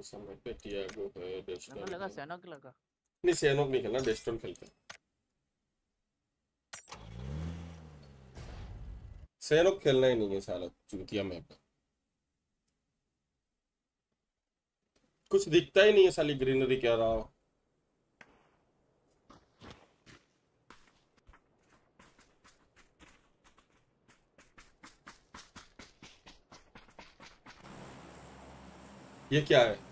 कौन सा टियागो है लगा डेस्टोन लगा। सैनक लगा नहीं सैनोक नहीं खेलना डेस्टोन खेलते हैं सैनोक खेलना ही नहीं है साला चूतिया मैप कुछ दिखता ही नहीं है साली ग्रीनरी क्या रहा ये क्या है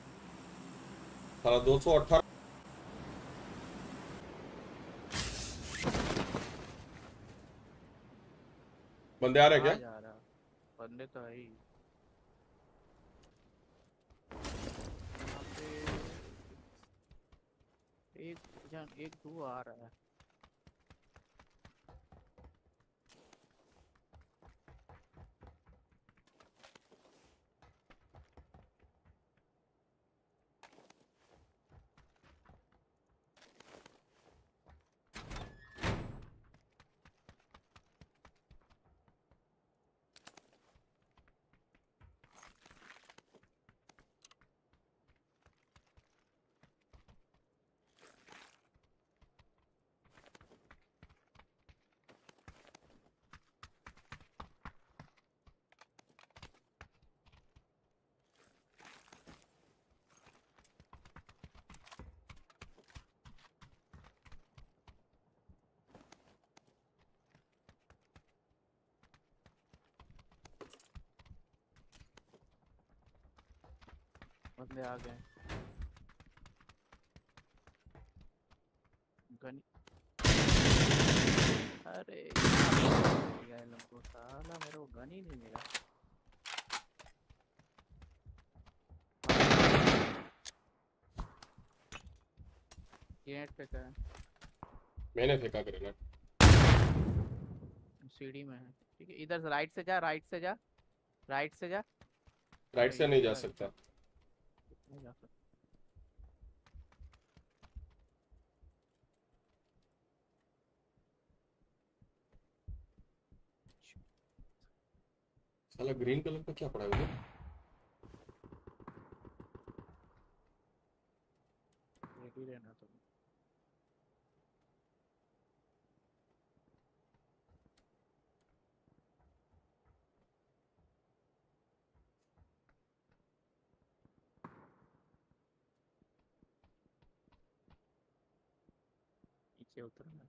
साला दो सौ अठारह बंदे आ रहे क्या? बंदे तो है ही। एक एक दो आ रहा है। बंदे आ गए। गन अरे यार लोगों साला मेरे को गन ही नहीं मिला। गेट पे का मैंने फेंका ग्रेनेड सीढ़ी में है। ठीक है इधर राइट से जा राइट से जा राइट से जा। राइट से नहीं जा सकता। नहीं जा सकता साला ग्रीन कलर का क्या पड़ा है उधर? नीचे उतरना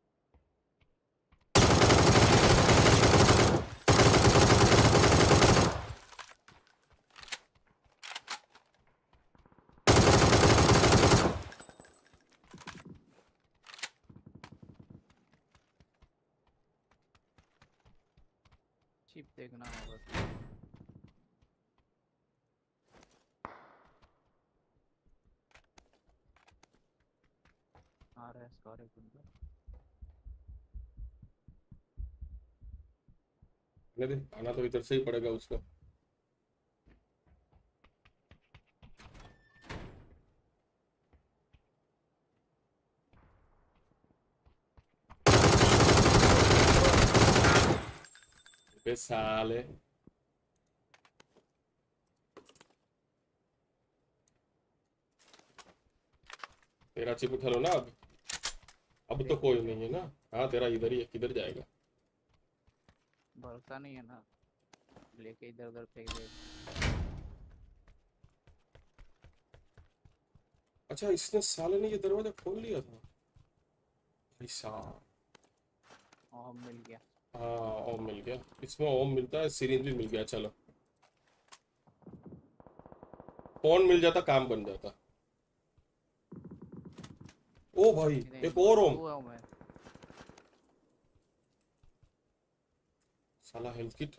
चिप देखना होगा। आ रहा है स्कॉर एक बंदा आने दे आना तो इधर से ही पड़ेगा उसको बे साले तेरा चिप उठा लो ना अब अब तो कोई नहीं है ना। हाँ तेरा इधर ही है किधर जाएगा? भरोसा नहीं है ना। लेके इधर उधर फेंक दे। अच्छा इसने साले ने ये दरवाज़ा खोल लिया था? भाई साहब। और मिल गया। हाँ ओम मिल गया। इसमें ओम मिलता है सिरिंज भी मिल गया। चलो। फ़ोन मिल जाता काम बन जाता। ओ भाई एक और ओम। है। साला हेल्थ किट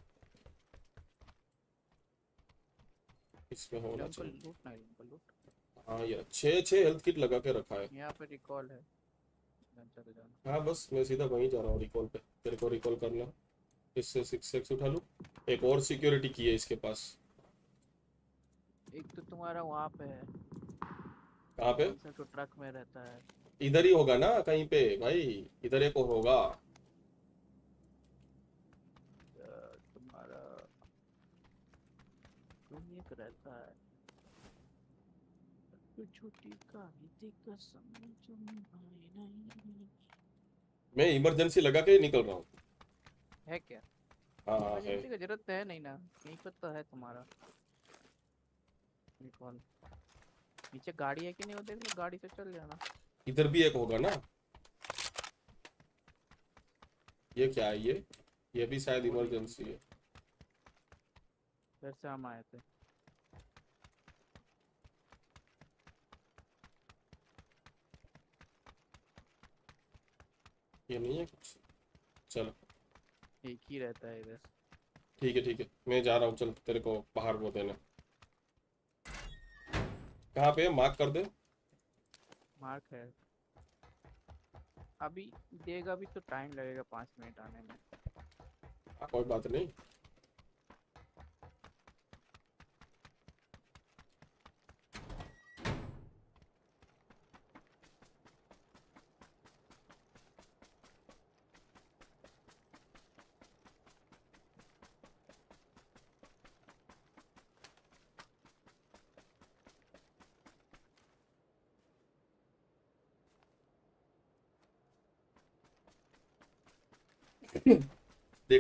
इसमें होना चाहिए। हाँ यार छः छः हेल्थ किट लगा के रखा है। यहाँ पे रिकॉल है। हाँ बस मैं सीधा वहीं जा रहा हूँ रिकॉल पे। तेरे को रिकॉल करना। इससे सिक्स एक्स उठा लूँ। एक और सिक्योरिटी की है इसके पास। एक तो तुम्हारा वहाँ पे है। कहाँ पे? तो ट्रक में रहता है। इधर ही होगा ना कहीं पे? भाई इधर एक और होगा। तुम्हारा एक रहता है। छोटी नहीं। मैं इमरजेंसी लगा के निकल रहा हूँ। है क्या? हाँ हाँ है। इमरजेंसी का ज़रूरत है नहीं ना। यहीं पर तो है तुम्हारा। कौन? नीचे गाड़ी है कि नहीं? वो देख लो गाड़ी से चल जाना। इधर भी एक होगा ना? ये क्या है ये? ये भी शायद इमरजेंसी है। फिर से हम आए थे। ये नहीं है कुछ? चलो। एक ही रहता है इधर। ठीक है ठीक है। मैं जा रहा हूँ चल तेरे को बाहर वो देने। कहाँ पे मार्क कर दे। मार्क है। अभी देगा भी तो टाइम लगेगा पाँच मिनट आने में। कोई बात नहीं।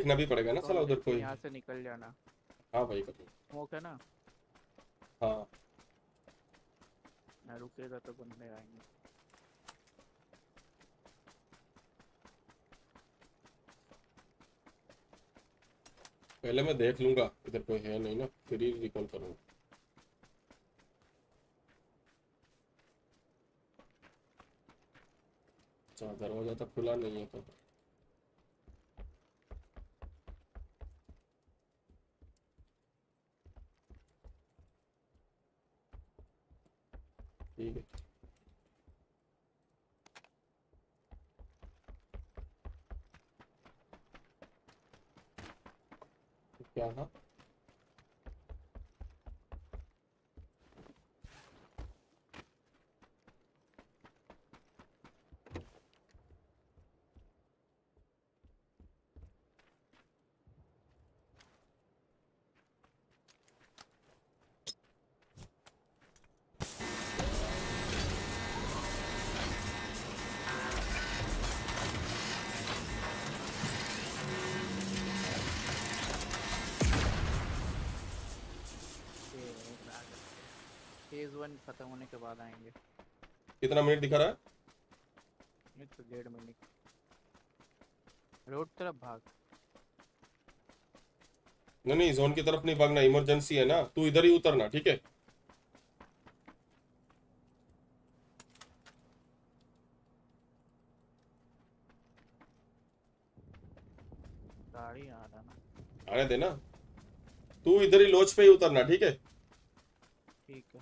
देखना भी पड़ेगा ना तो साला उधर कोई। यहाँ से निकल जाना। हाँ भाई कर स्मोक है ना? हाँ। ना रुकेगा तो बंदे आएँगे। पहले मैं देख लूँगा इधर कोई है नहीं ना फिर ही रिकॉल करूँगा। अच्छा दरवाज़ा तो खुला नहीं है तो। वन खत्म होने के बाद आएँगे। कितना मिनट दिखा रहा है? नहीं तो डेढ़ मिनट। रोड तरफ़ भाग। नहीं नहीं जोन की तरफ़ नहीं भागना इमरजेंसी है ना। तू इधर ही उतरना ठीक है? गाड़ी आ रहा ना। आने देना तू इधर ही लॉज पे ही उतरना ठीक है ठीक है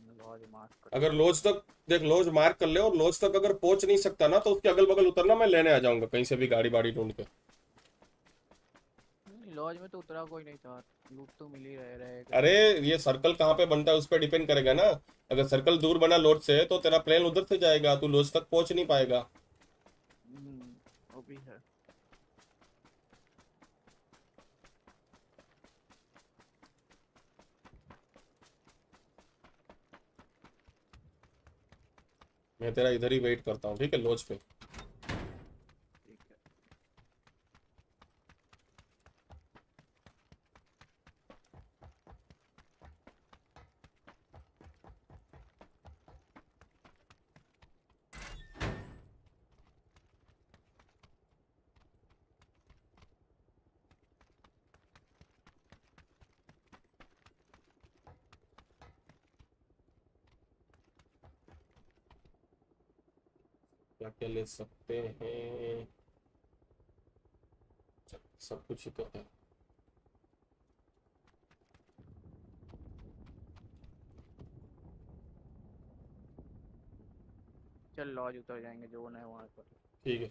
लॉज मार्क कर अगर लॉज तक देख लोज मार्क कर ले और लॉज तक अगर पहुँच नहीं सकता ना तो उसके अगल बगल उतरना मैं लेने आ जाऊँगा कहीं से भी गाड़ी बाड़ी ढूंढ के। लॉज में तो उतरा कोई नहीं था। लूट तो मिल ही रहे रहेगा। अरे ये सर्कल कहाँ पे बनता है उस पर डिपेंड करेगा ना। अगर सर्कल दूर बना लॉज से तो तेरा प्लेन उधर से जाएगा तू लॉज तक पहुँच नहीं पाएगा हम्म, वो भी है मैं तेरा इधर ही वेट करता हूँ ठीक है? लॉज पे ठीक है क्या क्या ले सकते हैं। सब- कुछ ही तो है। चल लॉज उतर जाएँगे जो है वहाँ पर। ठीक है।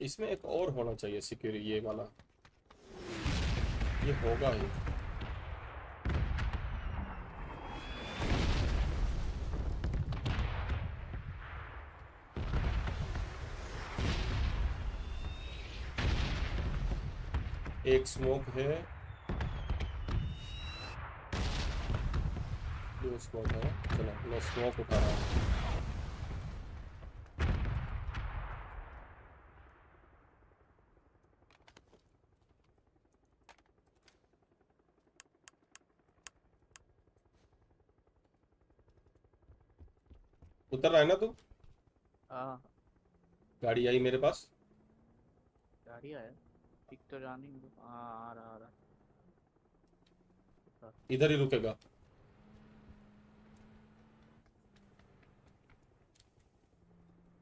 इसमें एक और होना चाहिए सिक्योरिटी ये वाला। ये होगा ही। एक स्मोक है। दो स्मोक है। चलो मैं स्मोक उठा रहा हूँ। उतर रहा है ना तू? हाँ। गाड़ी आई मेरे पास। गाड़ी आया। पिक तो जानी। हाँ आ रहा आ रहा इधर ही रुकेगा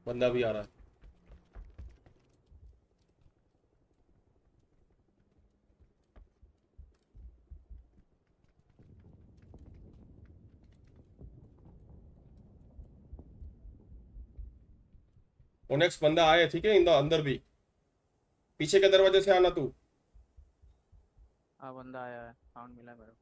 बंदा भी आ रहा है वो नेक्स्ट बंदा आया ठीक है इंदा अंदर भी पीछे के दरवाजे से आना तू। हाँ बंदा आया है। साउंड मिला मेरे को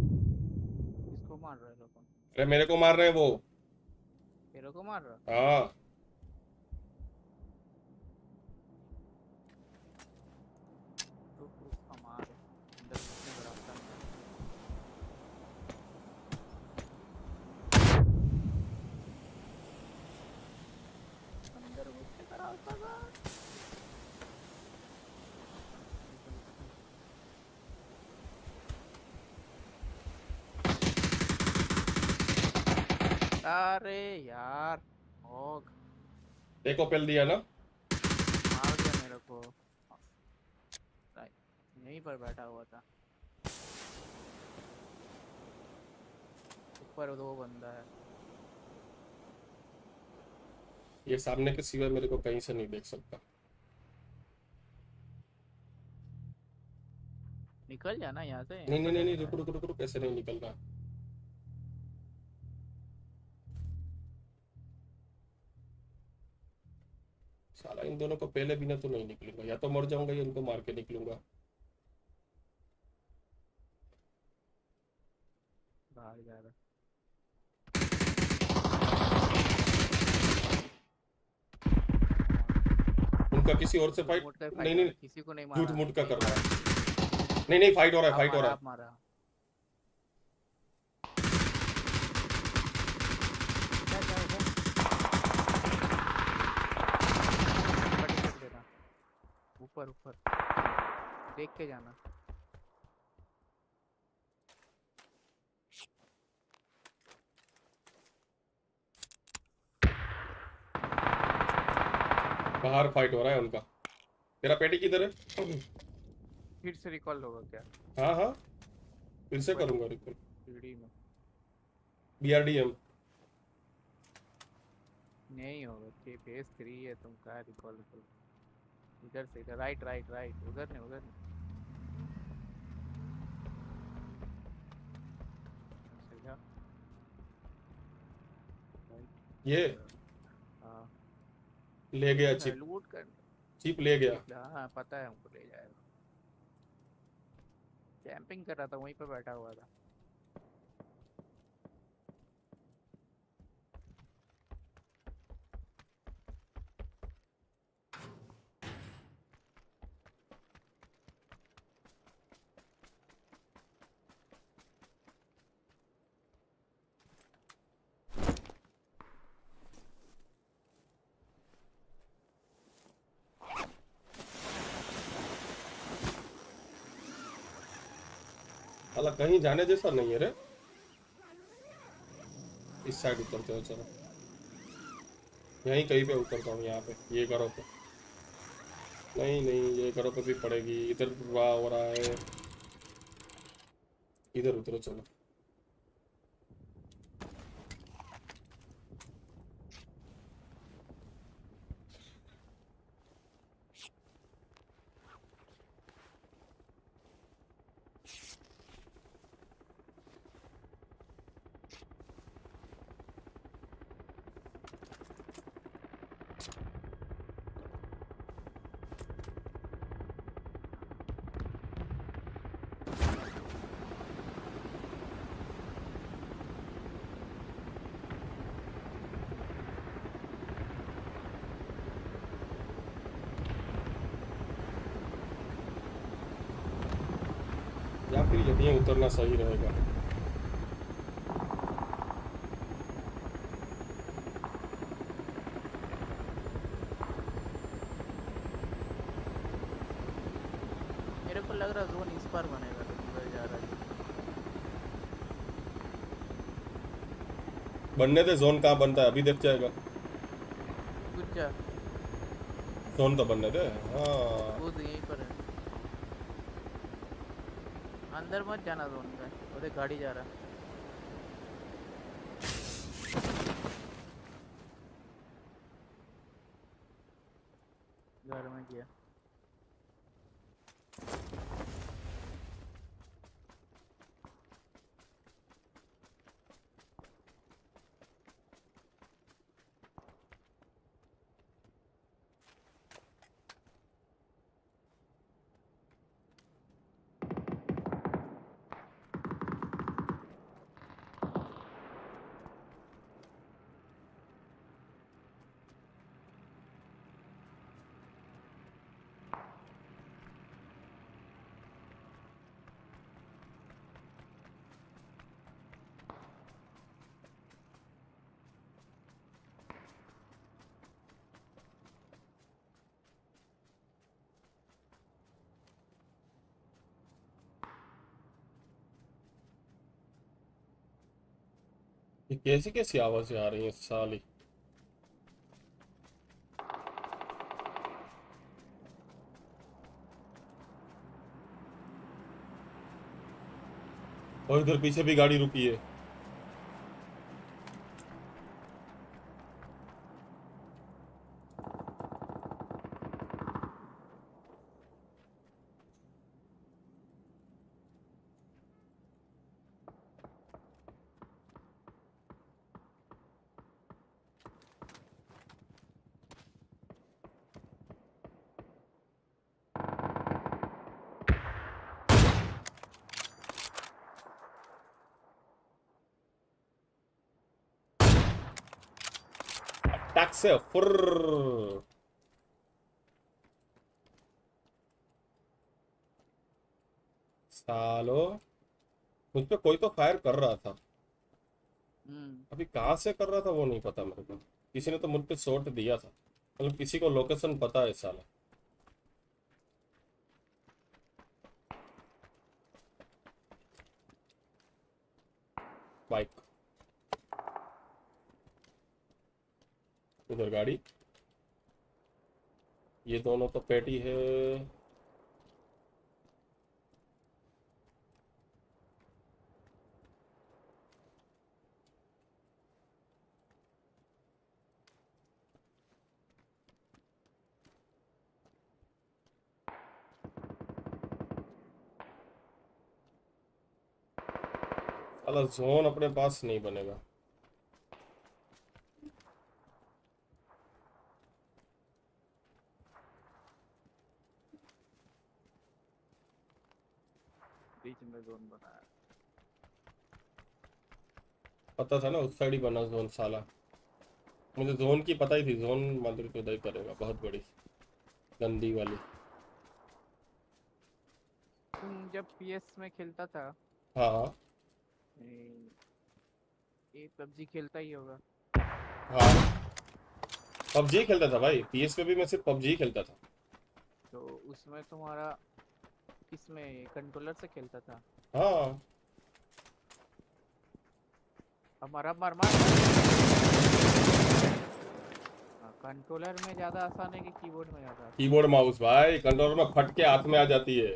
किसको मार रहा है लोगों अरे मेरे को मार रहे हैं वो मेरे को मार रहा हाँ रुक रुक हम आ रहे अंदर घुसने का रास्ता नहीं है। अंदर घुसने का रास्ता था अरे यार ओग एक ओपेल दिया ना मार दिया मेरे को यहीं पर बैठा हुआ था ऊपर दो बंदा है ये सामने के सिवाय मेरे को कहीं से नहीं देख सकता निकल जाना यहाँ से नहीं नहीं नहीं रुक रुक रुक रुक ऐसे नहीं निकल साला इन दोनों को पहले बिना तो नहीं निकलूँगा। या तो मर जाऊँगा या इनको मार के निकलूँगा। बाहर जा रहा। उनका किसी और से फाइट नहीं fight नहीं किसी को नहीं मारा। झूठ मूठ का कर रहा। है। नहीं नहीं फाइट हो रहा है फाइट हो रहा है आप मारा क्या क्या होगा ऊपर ही कर देना ऊपर ऊपर। देख के जाना। बाहर फाइट हो रहा है उनका। तेरा पेटी किधर है? फिर से रिकॉल होगा क्या? हाँ हाँ। फिर से करूँगा रिकॉल सीढ़ी में। बीआरडीएम नहीं होगा कि फेस थ्री है तुम कहा रिकॉल रिकॉल इधर से इधर राइट राइट राइट उधर नहीं उधर नहीं। ये? हाँ। ले गया चिप लूट कर चिप ले गया। हाँ पता है हमको ले जाएगा। कैंपिंग कर रहा था वहीं पर बैठा हुआ था। साला कहीं जाने जैसा नहीं है रे। इस साइड उतरते हो, चलो। यहीं कहीं पे उतरता हूँ, यहाँ पे, ये घरों पे। नहीं नहीं, ये घरों पे भी पड़ेगी। इधर हो रहा है। इधर उतरो, चलो। या फिर यहीं उतरना सही रहेगा। मेरे को लग रहा जोन इस बार बनेगा तो उधर जा रहा है। बनने दे जोन कहाँ बनता है? अभी देख जाएगा। जोन तो बनने दे। हाँ कूद यहीं पर है अंदर मत जाना जोन में उधर गाड़ी जा रहा है। ये कैसी कैसी आवाज़ें आ रही हैं साली? और इधर पीछे भी गाड़ी रुकी है। फुर्र सालो। मुझ पे कोई तो फायर कर रहा था। हम्म। अभी कहाँ से कर रहा था वो नहीं पता मेरे को। किसी ने तो मुझ पे शॉट दिया था। मतलब किसी को लोकेशन पता है साला। बाइक उधर गाड़ी। ये दोनों तो पेटी है। जोन अपने पास नहीं बनेगा। बीच में जोन बनाया पता था ना उस साइड ही बना जोन साला। मुझे जोन की पता ही थी जोन मंदिर को उदय करेगा बहुत बड़ी। गंदी वाली। तुम जब पीएस में खेलता था? हाँ। ये- पबजी खेलता ही होगा। हाँ। पबजी खेलता था भाई पीएस पे भी मैं सिर्फ़ पबजी खेलता था। तो उसमें तुम्हारा किसमें कंट्रोलर से खेलता था। हाँ। हमारा मार मार कंट्रोलर में ज़्यादा आसान है कि कीबोर्ड में ज़्यादा कीबोर्ड माउस भाई कंट्रोलर में फट के हाथ में आ जाती है।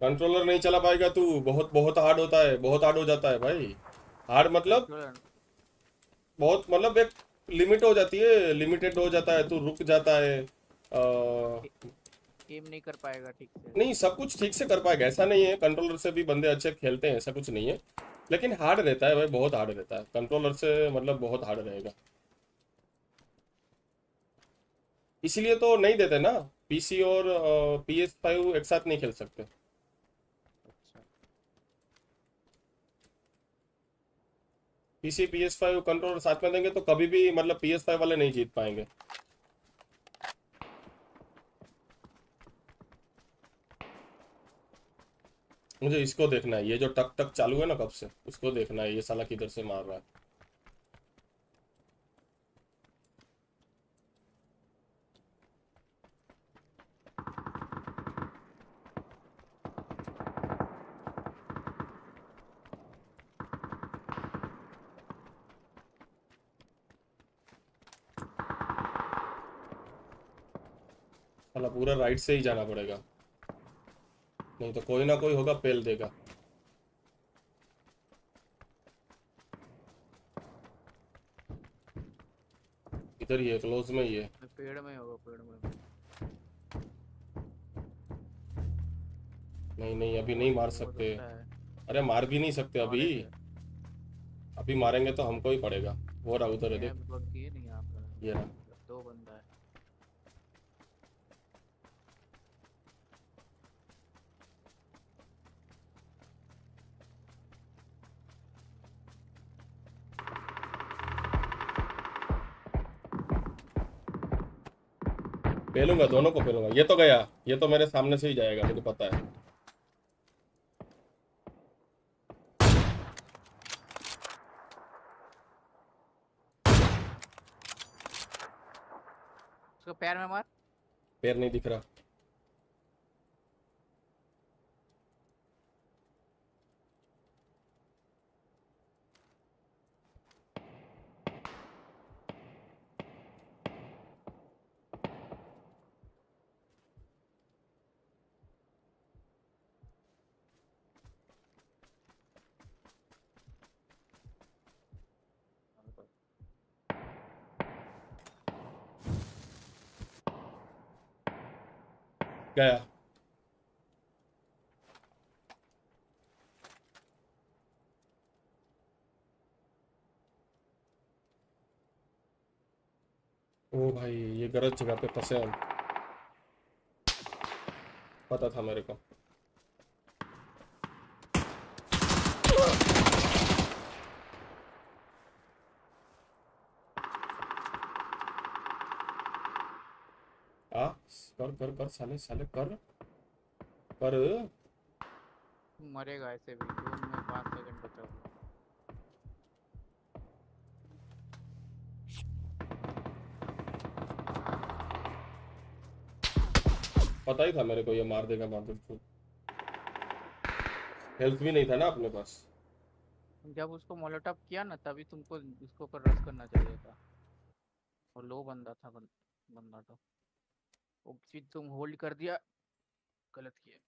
कंट्रोलर नहीं चला पाएगा तू। बहुत बहुत हार्ड होता है बहुत हार्ड हो जाता है भाई। हार्ड मतलब बहुत मतलब एक लिमिट हो जाती है लिमिटेड हो जाता है तू रुक जाता है। आ, एम नहीं कर पाएगा ठीक से। नहीं, सब कुछ ठीक से कर पाएगा, ऐसा नहीं है कंट्रोलर से भी बंदे अच्छे खेलते हैं, ऐसा कुछ नहीं है। लेकिन हार्ड रहता है भाई, बहुत हार्ड रहता है। कंट्रोलर से मतलब बहुत हार्ड रहेगा। इसीलिए तो नहीं देते ना पीसी और पी एस फाइव एक साथ नहीं खेल सकते। PC P S five controller साथ में देंगे तो कभी भी मतलब पी एस फाइव वाले नहीं जीत पाएँगे। मुझे इसको देखना है, ये जो टक टक चालू है ना कब से, उसको देखना है, ये साला किधर से मार रहा है। पूरा राइट से ही जाना पड़ेगा। नहीं तो कोई ना कोई होगा पेल देगा। इधर ही है क्लोज में ही है। पेड़ में होगा पेड़ में। नहीं नहीं अभी नहीं मार सकते। अरे मार भी नहीं सकते अभी। अभी मारेंगे तो हमको ही पड़ेगा। वो रहा उधर है देख। ये रहा। पेलूँगा दोनों को पेलूँगा ये तो गया ये तो मेरे सामने से ही जाएगा मुझे पता है। उसको पैर में मार। पैर नहीं दिख रहा। गया। ओ भाई ये गलत जगह पे फंसे हम पता था मेरे को आ कर कर साले साले कर। कर मरेगा ऐसे भी जून में पाँच सेकंड बचा है। पता ही था मेरे को ये मार देगा बहादुर को हेल्थ भी नहीं था ना अपने पास। जब उसको मोलोटॉप किया ना तभी तुमको उसको पर रश करना चाहिए था। और लो बंदा था बंदा तो। वो तुम होल्ड कर दिया गलत किया।